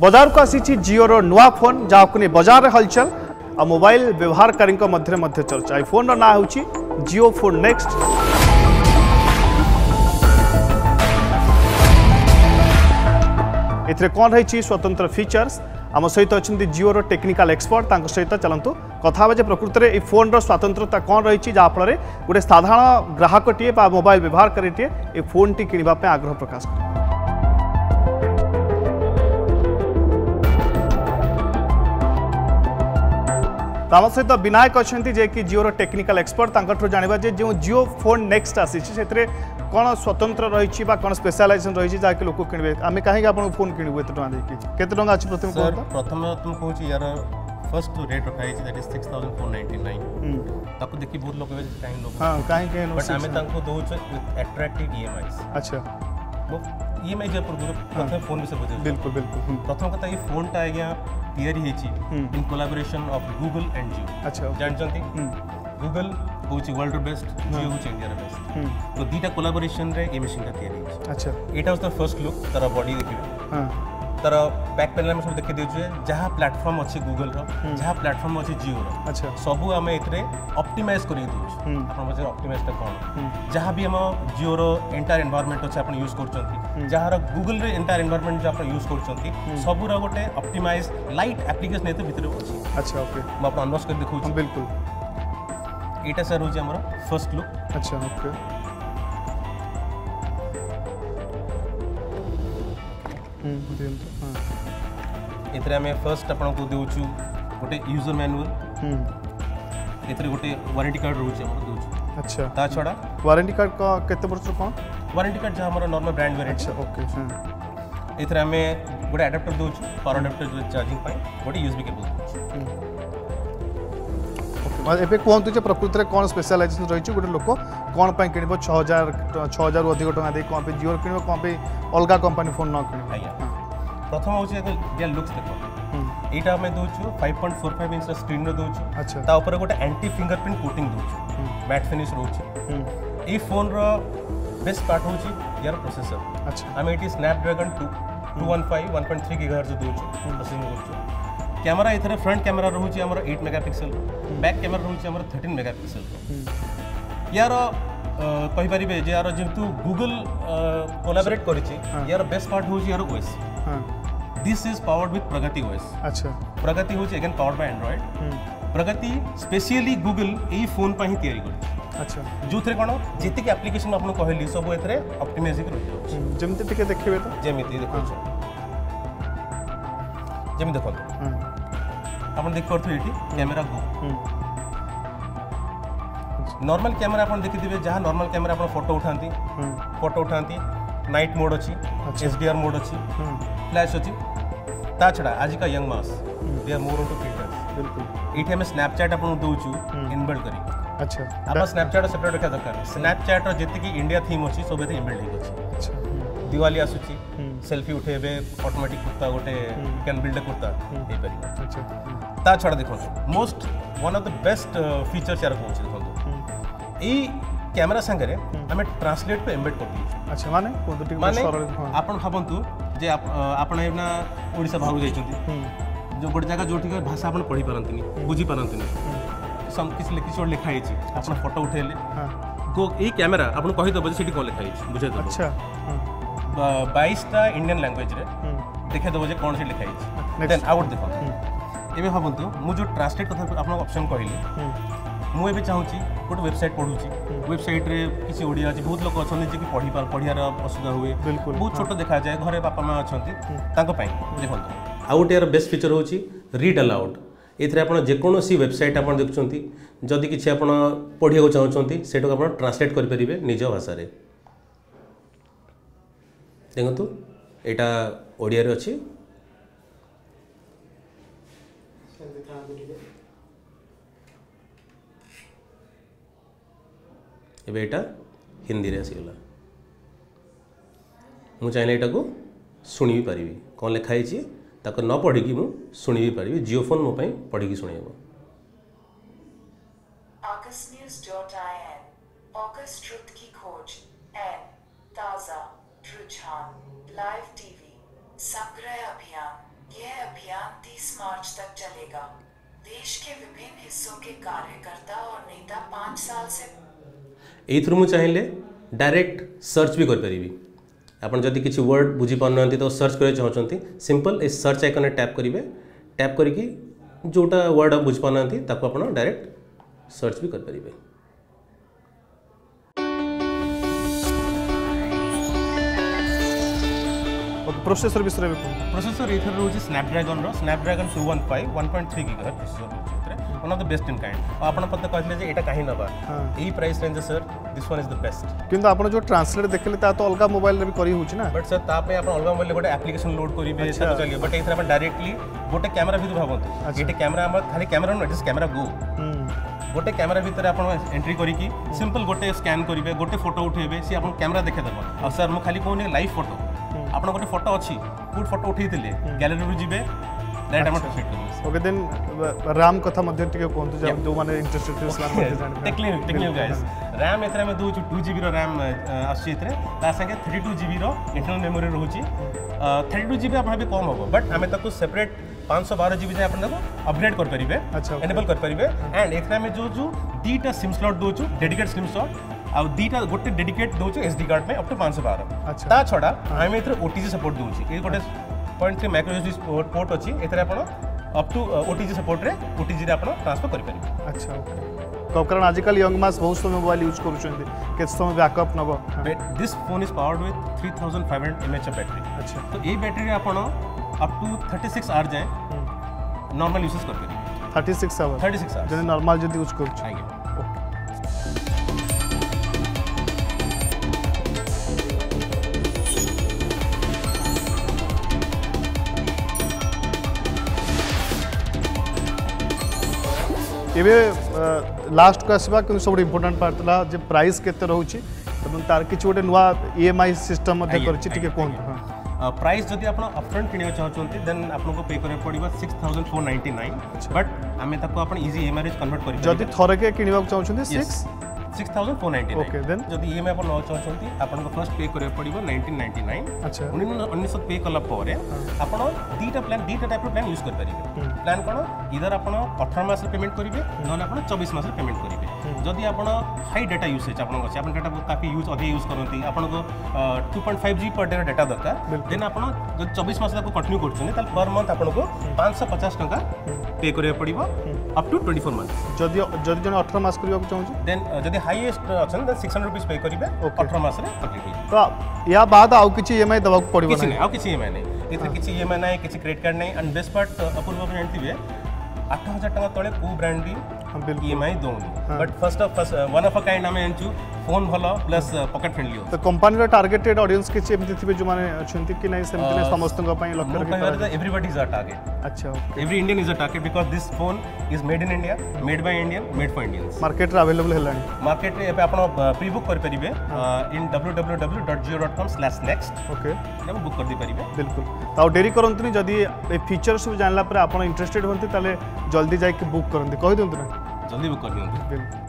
बजार को आसी जिओर नुआ फोन जहाँ कुछ बजार हलचल आ मोबाइल व्यवहारकारी मध्य चर्चा फोन ना हो जिओ फोन नेक्स्ट एथेर कौन रही स्वतंत्र फिचर्स आम सहित अच्छा जिओर टेक्निकाल एक्सपर्ट सहित चलतु कथा जे प्रकृत में ये फोन रतंत्रता कौन रही जहाँफल गोटे साधारण ग्राहक ग्राहकटीए मोबाइल व्यवहारकारीटीए ये फोन टी कि आग्रह प्रकाश करें तम सहित विनायक अच्छा जेकि जिओर टेक्निकाल एक्सपर्ट तुम्हारे जानवा जो जिओ फोन नेक्स्ट आसी कौन स्वतंत्र रही कौन स्पेशलाइजेशन रही जहाँकि लोक कि आमें कहीं आपको फोन किणवु ये टाँग देखिए कैसे टाँग अच्छे प्रथम प्रथम तुम यार फर्स्ट रेट रखा है that is six thousand four बहुत लोग कहीं लोग हाँ कहीं कहीं बट आम दौचे विथ एट्राक्टिव ई एम आई अच्छा वो ई एम आई प्रथम फोन विषय बुझे बिल्कुल बिल्कुल प्रथम कथा ये फोन टाइम ତିଆରି ହେଇଛି in collaboration of Google and Jio ଆଚ୍ଛା ଜାଣିଛନ୍ତି ଗୁଗଲ୍ ହେଉଛି ୱାର୍ଲଡର ବେଷ୍ଟ ଜିଓ ହେଉଛି ଇଣ୍ଡିଆର ବେଷ୍ଟ ତ ଦୁଇଟା କୋଲାବୋରେସନ୍ରେ ଏ ମେସିନ୍ଟା ତିଆରି ହେଇଛି ଆଚ୍ଛା ଏଇଟା ହେଉଛି ତାର ଫର୍ଷ୍ଟ ଲୁକ୍ ତାର ବଡି ଦେଖିବେ তার ব্ୟାକ୍ ପ୍ୟାନେଲ୍ ଆମେ ସବୁ ଦେଖି ଦେଉଛେ ଯାହା ପ୍ଲାଟଫର୍ମ ଅଛି ଗୁଗଲ୍ର ଯାହା ପ୍ଲାଟଫର୍ମ ଅଛି ଜିଓର ସବୁ ଆମେ ଏଥିରେ ଅପ୍ଟିମାଇଜ୍ କରିକି ଦେଉଛୁ ଆପଣଙ୍କ ପାଖରେ ଅପ୍ଟିମାଇଜ୍ଟା କ'ଣ ଯାହା ବି ଆମ ଜିଓର ଏଣ୍ଟାୟାର ଏନ୍ଭାରମେଣ୍ଟ ଅଛି ଆପଣ ୟୁଜ୍ କରୁଛନ୍ତି ଯାହାର ଗୁଗଲ୍ରେ ଏଣ୍ଟାୟାର ଏନ୍ଭାରମେଣ୍ଟ ଯେଉଁ ଆପଣ ୟୁଜ୍ କରୁଛନ୍ତି ସବୁର ଗୋଟେ ଅପ୍ଟିମାଇଜ୍ ଲାଇଟ୍ ଆପ୍ଲିକେସନ୍ ଏତେ ଭିତରେ ଅଛି ଆଚ୍ଛା ଓକେ ମୁଁ ଆପଣ ଅନଭସ୍ କରି ଦେଖାଉଛି ବିଲକୁଲ ଏଇଟା ସାର୍ ହେଉଛି ଆମର ଫର୍ଷ୍ଟ ଲୁକ୍ ଆଚ୍ଛା ଓକେ एथरे हमें फर्स्ट अपन को देउछु गोटे यूजर मैनुअल हम्म एथरे गोटे वारंटी कार्ड रहउछ हम देउछु अच्छा ता छोडा वारंटी कार्ड का केते वर्ष कोन वारंटी कार्ड जे हमर नॉर्मल ब्रांड वारंटी अच्छा ओके हम्म एथरे हमें गोटे अडैप्टर देउछु पावर अडैप्टर जो चार्जिंग पाई गोटे यूएसबी केबल हम्म एवं कहतु प्रकृति में कौन स्पेसलैजेस रही गोटे लोक कौन पर कि छः हजार छः हजार अधिक टाँग दे कौन पर जिओर कि कौन पर अलग कंपानी फोन न कि प्रथम हूँ लुक्स देख यहाँ आम five point four five inch screen रोचे अच्छा। गोटे एंटी फिंगर प्रिंट कोट दूँ मैट फिनिश रोचे ये फोन रेस्ट पार्ट हूँ यार प्रोसेसर अच्छा। आम ये Snapdragon two two one five one point three gigahertz दूचु processing camera ଏଥିରେ फ्रंट କ୍ୟାମେରା ରହୁଛି ଆମର eight mega pixel back camera ରହୁଛି ଆମର ଥର୍ଟିନ୍ ମେଗା ପିକ୍ସେଲ ୟାର କହିପାରିବେ ଯେ ୟାର ଯେହେତୁ ଗୁଗଲ କୋଲାବରେଟ୍ କରିଛି ୟାର ବେଷ୍ଟ ପାର୍ଟ ହେଉଛି ୟାର OS this is powered with Pragati OS अच्छा प्रगति हूँ again powered by Android Pragati specially Google यही फोन पर ही या अच्छा जो थे कौन जीत की आप्लिकेसन आप कहली सब ए अप्टिमाइजिक रही जमी देखिए तो जमी देखो हाँ। देखो हाँ। आपन देख करथु एटी कैमरा गो नॉर्मल कैमरा आपन देखि दिबे जहां नॉर्मल कैमरा आपन फोटो उठांती फोटो उठांती नाइट मोड अछि एचडीआर मोड अछि फ्लैश अछि ता छडा आज का young mass they are more two filters बिल्कुल एटी एम स्नैपचैट आपन दउचू इनबिल्ट करी अच्छा आपन स्नैपचैट सेपरेट रखा दरकार स्नैपचैट रो जति की इंडिया थीम अछि सोबे थे इनबिल्ट अछि अच्छा दिवाली आसुची सेल्फी उठे एवं अटोमेटिक कुर्ता गोटे कैन बिल्ड ए कुर्ता हो पार ता छड़ा देखो most one of the best features यार कौन से देखो ये कैमरा संगरे हमें ट्रांसलेट पे एम्बेड करती है अच्छा माने वो दो माने आपन भावन जे आप आपने अपना उड़ीसा भाग जाए चुनती जो गोटे जगह जो ठीक भाषा आपन पढ़ी परंतु नहीं बुझी परंतु सम किसी लिखी छोड़ लिखा है जी फोटो उठे ले गो ये कैमरा आपन कहीदेव तो बजे सिटी बुझे अच्छा বাইশটা ইন্ডিয়ান ল্যাঙ্গুয়েজরে দেখে দেবো যে কোণ সেটি লেখা হয়েছে দেন আউ গোটে দেখুন এবে ভাবন্তু মু যে ট্রান্সলেট কথা আপনার অপশন কহিলি মু এবে চাহুচি গোটে ওয়েবসাইট পড়ুছি ওয়েবসাইট্রে কিছু ওড়িয়া আছে বহুত লোক অনেক যে পড়ি পড়িয়ার অসুবিধা হুয়ে বহুত ছোট দেখা যায় ঘরে বাপা মা অনেক তাঁপাই দেখুন আউ গোটে এর বেস্ট ফিচর হচ্ছে রিড আলাউড ଏଥିରେ ଆପଣ ଯେକୌଣସି ୱେବସାଇଟ୍ ଆପଣ ଦେଖୁଛନ୍ତି ଯଦି କିଛି ଆପଣ ପଢ଼ିବାକୁ ଚାହୁଁଛନ୍ତି ସେଇଟାକୁ ଆପଣ ଟ୍ରାନ୍ସଲେଟ୍ କରିପାରିବେ নিজ ভাষায় দেখুন এটা ওড়িয়ার অছি এবে এটা হিন্দি আসিগলা ମୁଁ ଚାହିଁଲେ ଏଇଟାକୁ ଶୁଣିବି ପାରିବି କ'ଣ ଲେଖା ହେଇଛି ତାକୁ ନ ପଢ଼ିକି ମୁଁ ଶୁଣିବି ପାରିବି ଜିଓ ଫୋନ୍ ମୋ ପାଇଁ ପଢ଼ିକି ଶୁଣେଇବ August News.in August Truth Ki Khoj N Taza रुझान लाइव चाहिए डायरेक्ट सर्च भी कर पारी आपन जदि किसी वर्ड बुझी पार ना तो सर्च कर चाहते simple a search icon tap करेंगे टैप करके जोटा वर्ड आप बुझी पार ना आप डायरेक्ट सर्च भी करें ಓಕೆ ಪ್ರೊಸೆಸರ್ ಬಿಸ್ರ ಬೇಕು ಪ್ರೊಸೆಸರ್ ಈ ಥರ ರହୁଛି ସ୍ନାପଡ୍ରାଗନ୍ର Snapdragon two one five one point three giga processor ରହୁଛି ଏଥିରେ one of the best in kind ଆଉ ଆପଣ ମୋତେ କହିଲେ ଯେ ଏଇଟା କାହିଁ ନେବା ଏଇ price range sir this one is the best କିନ୍ତୁ ଆପଣ ଯେଉଁ ଟ୍ରାନ୍ସଲେଟ୍ ଦେଖିଲେ ତା ତ ଅଲଗା ମୋବାଇଲ୍ରେ ବି କରିହେଉଛି ନା ବଟ୍ ସାର୍ ତା ପାଇଁ ଆପଣ ଅଲଗା ମୋବାଇଲ୍ରେ ଗୋଟେ ଆପ୍ଲିକେସନ୍ ଲୋଡ୍ କରିବେ ସେଟା ଚାଲିବ ବଟ୍ ଏଇଥିରେ ଆପଣ ଡାଇରେକ୍ଟଲି ଗୋଟେ କ୍ୟାମେରା ଭିତରୁ ଭାବନ୍ତୁ ଏଇଟା କ୍ୟାମେରା ଆମର ଖାଲି କ୍ୟାମେରା ନୁହେଁ ଇଟ୍ ଇଜ୍ କ୍ୟାମେରା ଗୋ ଗୋଟେ କ୍ୟାମେରା ଭିତରେ ଆପଣ ଏଣ୍ଟ୍ରି କରିକି ସିମ୍ପଲ୍ ଗୋଟେ ସ୍କାନ୍ କରିବେ ଗୋଟେ ଫଟୋ ଉଠାଇବେ ସିଏ ଆପଣଙ୍କୁ କ୍ୟାମେରା ଦେଖେଇଦେବ ଆଉ ସାର୍ ମୁଁ ଖାଲି କହୁନି ଲାଇଭ୍ ଫଟୋ आपन गोटे फोटो अछि गुड फोटो उठैतिले गैलरी रु जिबे that amount affect okay then RAM कथा मध्ये टिके कोंतु जे जो माने इंटरेस्टेड छै सार मध्ये जानि टेक क्लियर गाइस राम एतरे में दू छु 2GB रो राम आछि एतरे ता संगे 32GB रो इंटरनल मेमोरी रहू छि 32GB आपन भी कम हो बट हमें तको सेपरेट 512 जीबी जाए अपने को अपग्रेड कर पारे अच्छा एनेबल कर पारे एंड एक में जो जो दीटा सिम स्लॉट दो डेडिकेट सिम स्लॉट ଆଉ ଦୁଇଟା ଗୋଟେ ଡେଡିକେଟ୍ ଦେଉଛୁ ଏସ୍ ଡି କାର୍ଡ଼ ପାଇଁ ଅପ୍ ଟୁ ପାଞ୍ଚଶହ ବାର ତା ଛଡ଼ା ଆମେ ଏଥିରେ ଓ ଟି ଜି ସପୋର୍ଟ ଦେଉଛୁ ଏ ଗୋଟେ point three micro USB port ଅଛି ଏଥିରେ ଆପଣ up to O T G ସପୋର୍ଟରେ ଓ ଟି ଜିରେ ଆପଣ ଟ୍ରାନ୍ସଫର୍ କରିପାରିବେ ଆଚ୍ଛା কারণ আজকাল ইয়ং মাস বহু সময় মোবাইল ইউজ করছেন কেত সময় ব্যাকআপ নব this phone is powered with 3500 MH of battery আচ্ছা তো এই ব্যাটারি আপন আপ টু 36 আওয়ার যায় নরমাল ইউজেস করতে 36 আওয়ার 36 আওয়ার যদি নরমাল যদি ইউজ করছেন আজ্ঞা ଏବେ ଲାଷ୍ଟକୁ ଆସିବା କିନ୍ତୁ ସବୁଠୁ ଇମ୍ପୋର୍ଟାଣ୍ଟ ପାର୍ଟ ଥିଲା ଯେ ପ୍ରାଇସ୍ କେତେ ରହୁଛି ଏବଂ ତାର କିଛି ଗୋଟେ ନୂଆ ଇଏମ୍ଆଇ ସିଷ୍ଟମ୍ ମଧ୍ୟ କରିଛି ଟିକେ କୁହନ୍ତୁ ପ୍ରାଇସ୍ ଯଦି ଆପଣ ଅପଫ୍ରଣ୍ଟ କିଣିବାକୁ ଚାହୁଁଛନ୍ତି ଦେନ୍ ଆପଣଙ୍କୁ ପେ କରିବାକୁ ପଡ଼ିବ six thousand four ninety nine but ଆମେ ତାକୁ ଆପଣ ଇଜି ଇଏମ୍ଆଇରେ କନଭର୍ଟ କରିପାରିବେ ଯଦି ଥରକେ କିଣିବାକୁ ଚାହୁଁଛନ୍ତି six six thousand four ninety okay ଯଦି ଇ ଆପଣ ଚାହୁଁଛନ୍ତି ଆପଣଙ୍କ ଫାର୍ଷ୍ଟ ପେ କରିବାକୁ ପଡ଼ିବ ନାଇଣ୍ଟିନ୍ ନାଇଣ୍ଟି ନାଇନ୍ ଉଣେଇଶହ ପେ କଲା ପରେ ଆପଣ ଦୁଇଟା ପ୍ଲାନ୍ ଦୁଇଟା ଟାଇପ୍ର ପ୍ଲାନ୍ ୟୁଜ୍ କରିପାରିବେ ପ୍ଲାନ୍ କ'ଣ ଇଧର ଆପଣ ଅଠର ମାସରେ ପେମେଣ୍ଟ କରିବେ ନହେଲେ ଆପଣ ଚବିଶ ମାସରେ ପେମେଣ୍ଟ କରିବେ जदि आप हाई डेटा यूसेज आप डाटा काफी यूज अधिक यूज करती आप two point five G per day data दरकार देन आप चौबीस मस कंटिन्यू कर पर मंथ आपको पांचश पचास टाँग पे करा पड़ो up to twenty four month जो जो अठर मस कर चाहते देन जब हाइएस्ट अच्छा सिक्स हंड्रेड रुपीज पे करेंगे अठर मस या बाद आउ किसी ई e एम आई देखा पड़ेगा किसी ई एम आई नहीं किसी ई एम आई ना किसी क्रेडिट कार्ड नहीं बेस्ट पार्ट अपूर्व जानते हैं আট হাজার টাকা তলে কেউ ব্র্যান্ড বি EMI দৌনি but first of first one of a kind আমি আনছু ফোন ভাল প্লাস পকেট ফ্রেন্ডলি তো কোম্পানির টার্গেটেড অডিয়েন্স কিছু এমতি থিবে যে মানে অছন্তি কি নাই সেমতি নাই সমস্তଙ୍କ ପାଇଁ লক্ষ্য রাখি পারে এভরিবডি ইজ আ টার্গেট আচ্ছা every Indian is a target because this phone is made in India made by Indian made for Indians market রে अवेलेबल হেলানি মার্কেট রে এবে আপন প্রি বুক করি পারিবে ইন www.jio.com/next ওকে এবং বুক করি পারিবে বিলকুল তাও ডেরি করন্তনি যদি এই ফিচার সব জানলা পরে আপন ইন্টারেস্টেড হন্তি তাহলে জলদি যাই বুক করন্তি কই দন্তু না জলদি বুক কর দিও